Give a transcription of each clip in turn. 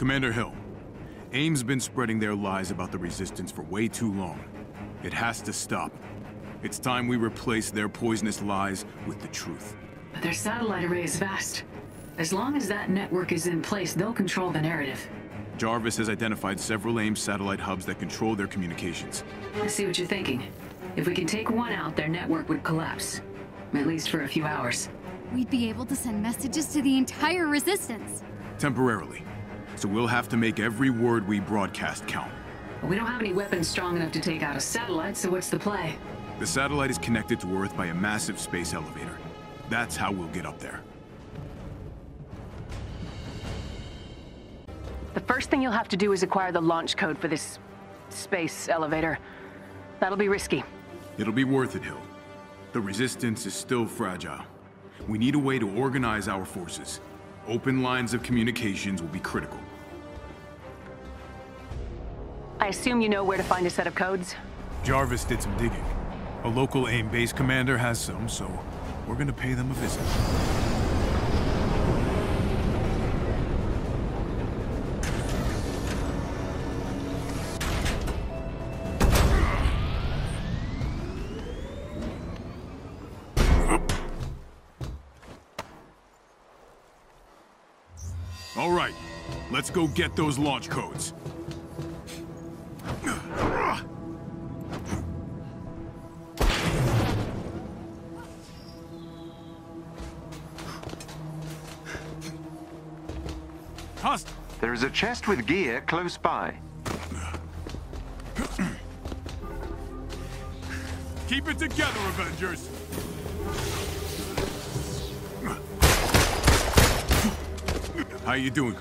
Commander Hill, AIM's been spreading their lies about the Resistance for way too long. It has to stop. It's time we replace their poisonous lies with the truth. But their satellite array is vast. As long as that network is in place, they'll control the narrative. Jarvis has identified several AIM satellite hubs that control their communications. I see what you're thinking. If we can take one out, their network would collapse. At least for a few hours. We'd be able to send messages to the entire Resistance. Temporarily. So we'll have to make every word we broadcast count. We don't have any weapons strong enough to take out a satellite, so what's the play? The satellite is connected to Earth by a massive space elevator. That's how we'll get up there. The first thing you'll have to do is acquire the launch code for this space elevator. That'll be risky. It'll be worth it, Hill. The Resistance is still fragile. We need a way to organize our forces. Open lines of communications will be critical. I assume you know where to find a set of codes? Jarvis did some digging. A local AIM base commander has some, so we're gonna pay them a visit. Let's go get those launch codes. There is a chest with gear close by. Keep it together, Avengers! How you doing?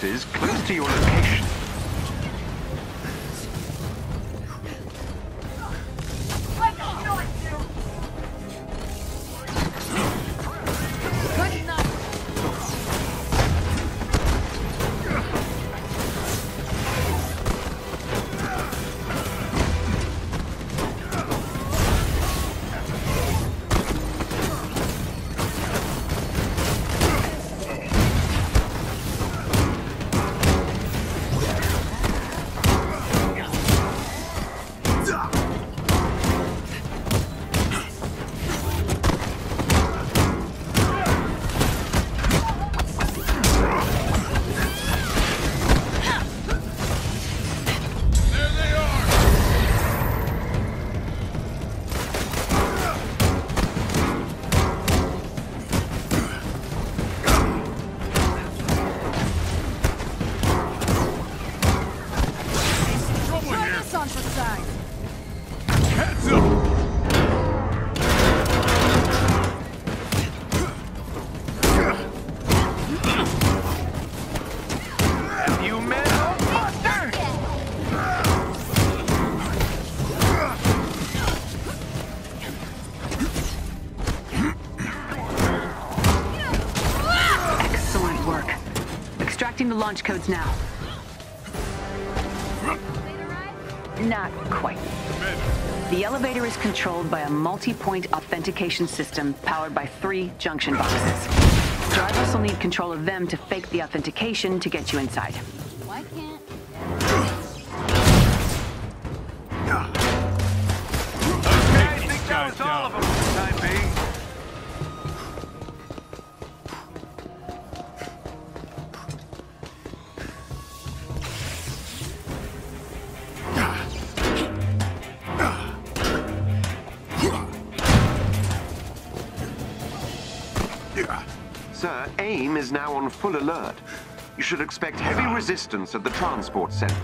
Defenses close to your location. Codes now. Not quite. The elevator is controlled by a multi-point authentication system powered by three junction boxes. Jarvis will need control of them to fake the authentication to get you inside. Is now on full alert. You should expect heavy resistance at the transport center.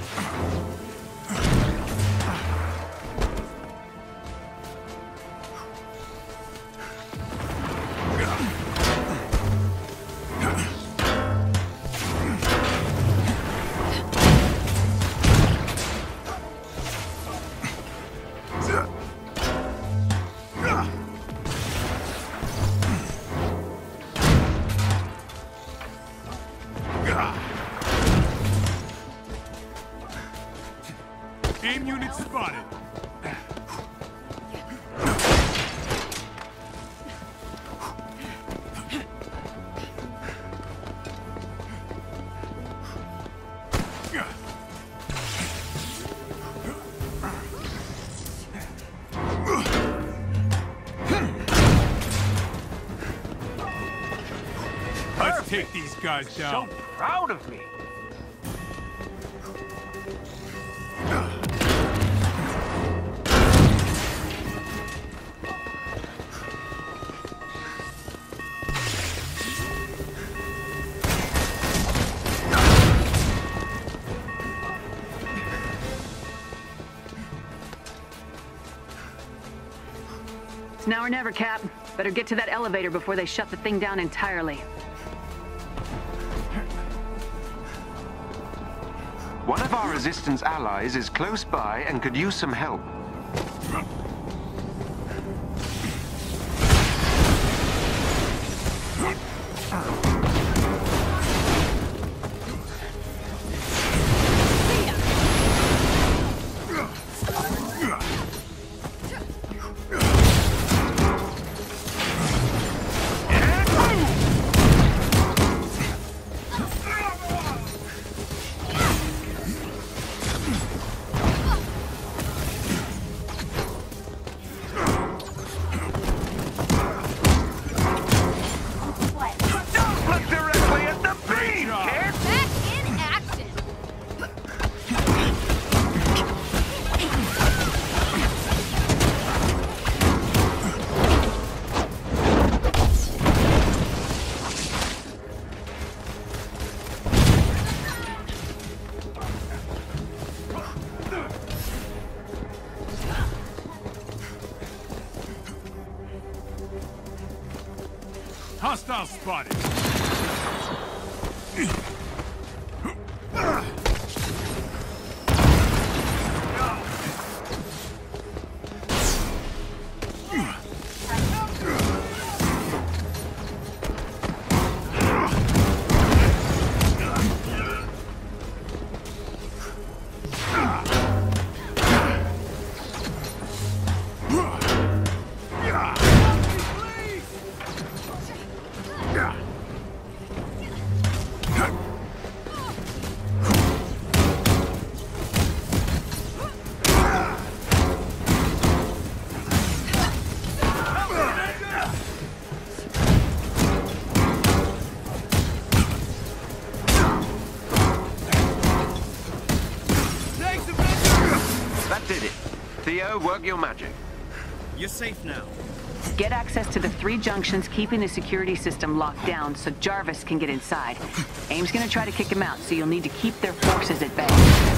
Spotted. Let's take these guys down. So proud of me. Now or never, Cap. Better get to that elevator before they shut the thing down entirely. One of our resistance allies is close by and could use some help. Hostile spotted. Theo, work your magic. You're safe now. Get access to the three junctions keeping the security system locked down so Jarvis can get inside. AIM's gonna try to kick him out, so you'll need to keep their forces at bay.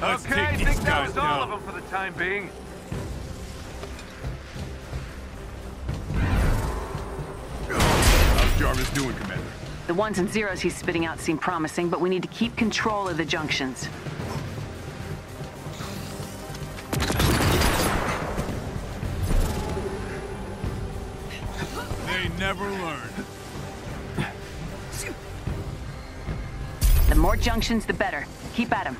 Let's okay, I think that was all of them for the time being. Ones and zeros he's spitting out seem promising, but we need to keep control of the junctions. They never learn. The more junctions, the better. Keep at 'em.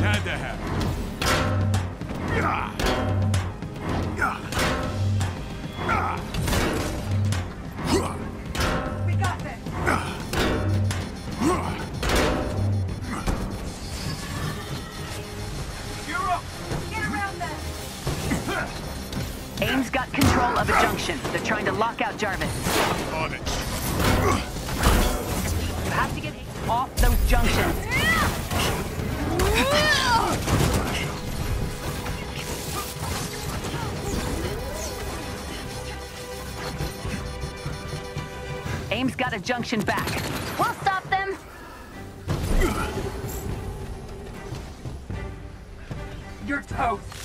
Had to happen. Jarvis. On it. You have to get off those junctions. AIM's got a junction back. We'll stop them. You're toast.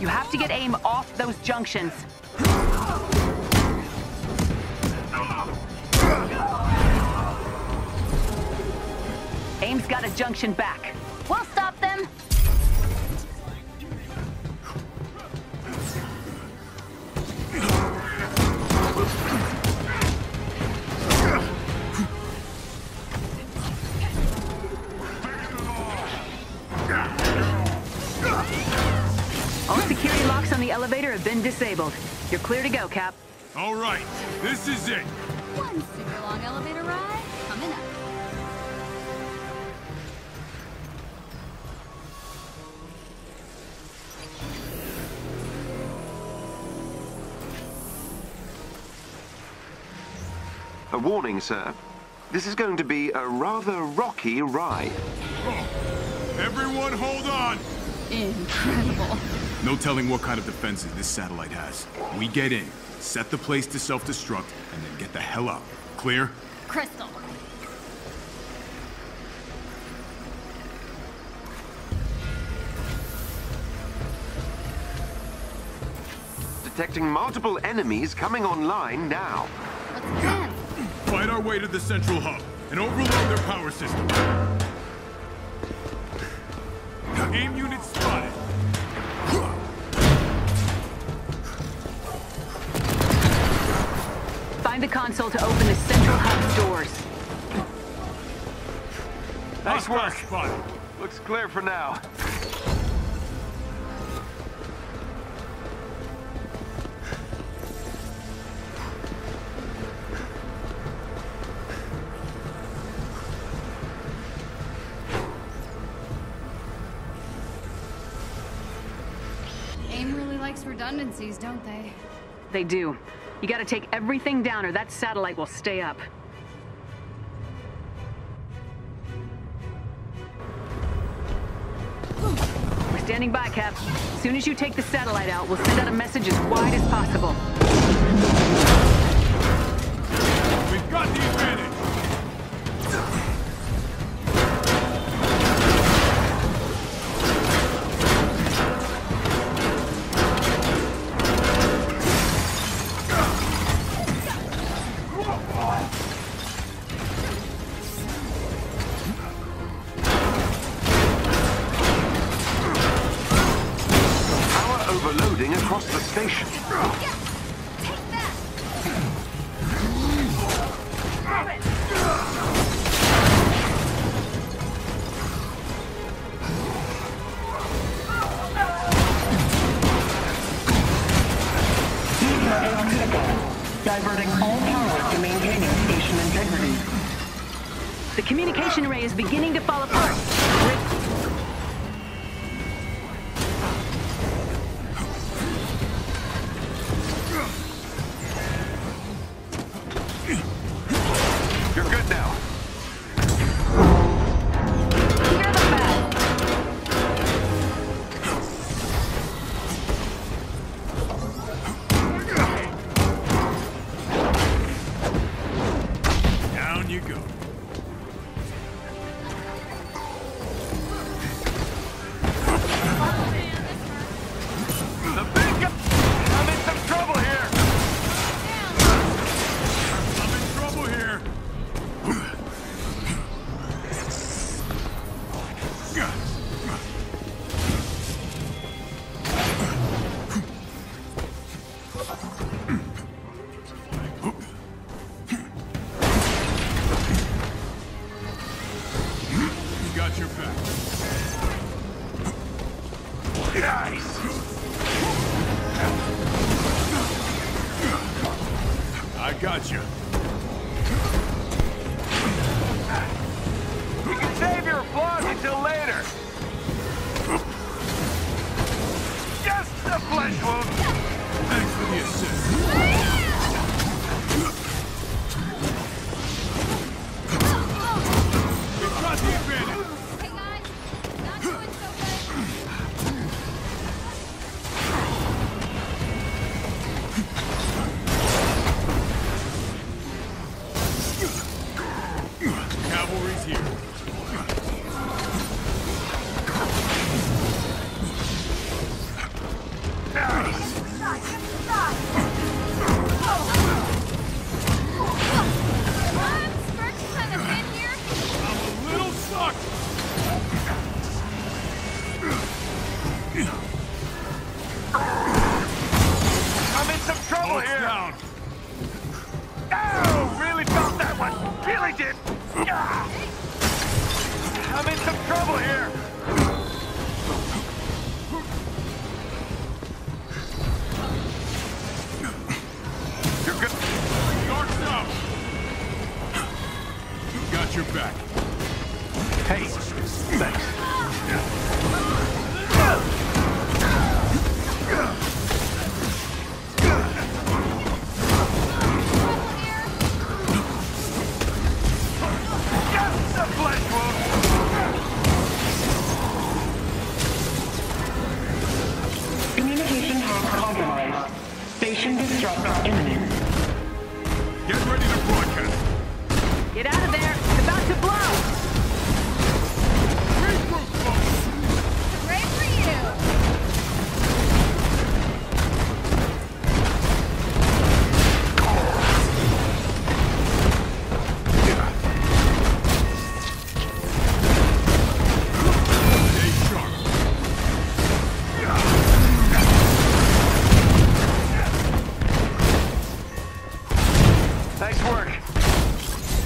You have to get AIM off those junctions. AIM's got a junction back. The elevator have been disabled. You're clear to go, Cap. All right, this is it. One super long elevator ride coming up. A warning, sir. This is going to be a rather rocky ride. Oh, everyone hold on. Incredible. No telling what kind of defenses this satellite has. We get in, set the place to self-destruct, and then get the hell out. Clear? Crystal. Detecting multiple enemies coming online now. What's the plan? Fight our way to the central hub and overload their power system. Aim unit console to open the central hub's doors. Nice work. Looks clear for now. AIM really likes redundancies, don't they? They do. You gotta take everything down or that satellite will stay up. We're standing by, Cap. As soon as you take the satellite out, we'll send out a message as wide as possible. Really did! Ah! I'm in some trouble here! You're good. Dark's out. Got your back. Station disrupt imminent. Get ready to broadcast. Get out of there.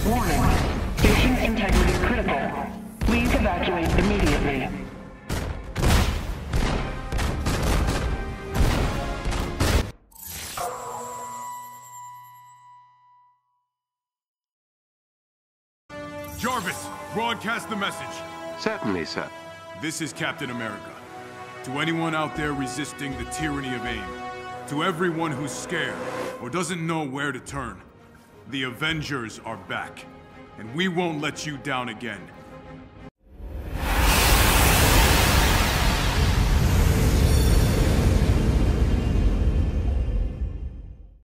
Warning. Station integrity critical. Please evacuate immediately. Jarvis, broadcast the message. Certainly, sir. This is Captain America. To anyone out there resisting the tyranny of AIM, to everyone who's scared or doesn't know where to turn, the Avengers are back. And we won't let you down again.